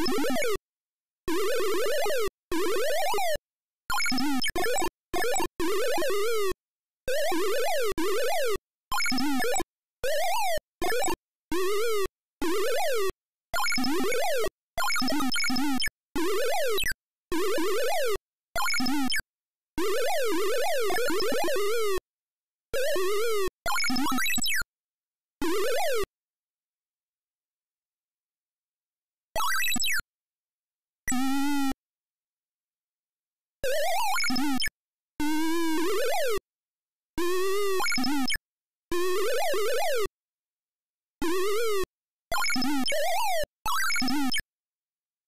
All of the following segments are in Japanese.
you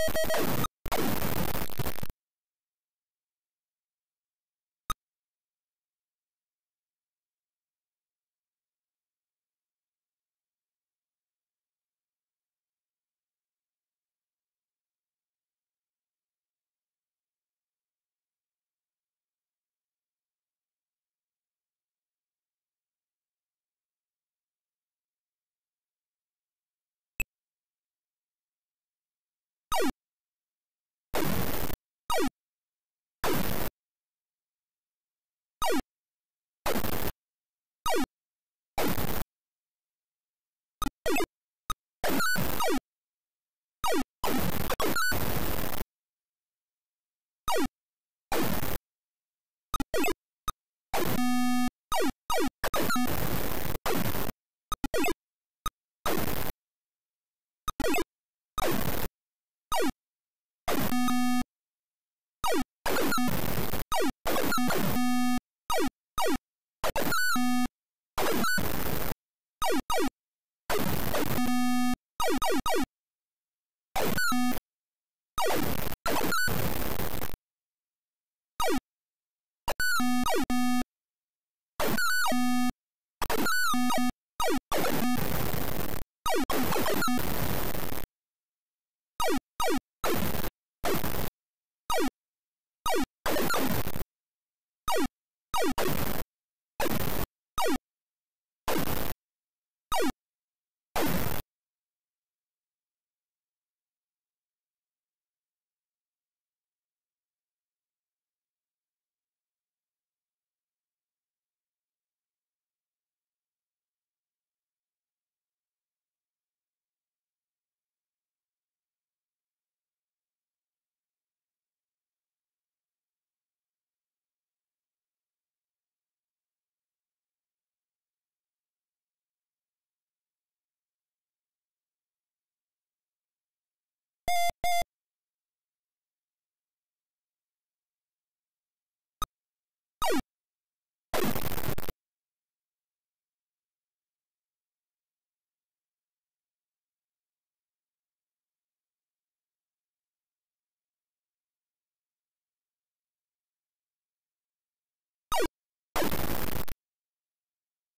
うん。you